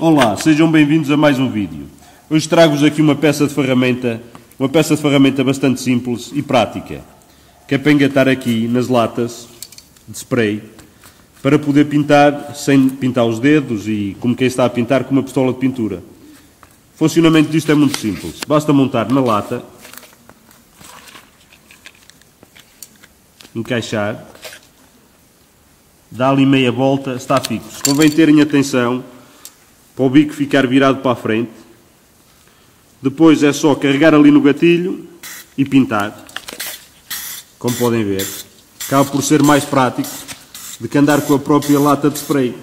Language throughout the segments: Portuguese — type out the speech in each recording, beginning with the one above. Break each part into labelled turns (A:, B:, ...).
A: Olá, sejam bem-vindos a mais um vídeo. Hoje trago-vos aqui uma peça de ferramenta, uma peça de ferramenta bastante simples e prática, que é para engatar aqui nas latas de spray, para poder pintar sem pintar os dedos e como quem está a pintar com uma pistola de pintura. O funcionamento disto é muito simples. Basta montar na lata, encaixar, dá ali meia volta, está fixo. Convém terem atenção para o bico ficar virado para a frente. Depois é só carregar ali no gatilho e pintar. Como podem ver. Acaba por ser mais prático do que andar com a própria lata de spray.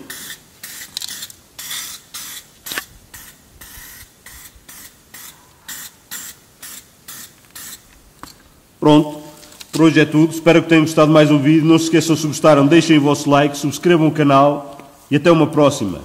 A: Pronto, por hoje é tudo. Espero que tenham gostado mais um vídeo. Não se esqueçam se gostaram, deixem o vosso like, subscrevam o canal e até uma próxima.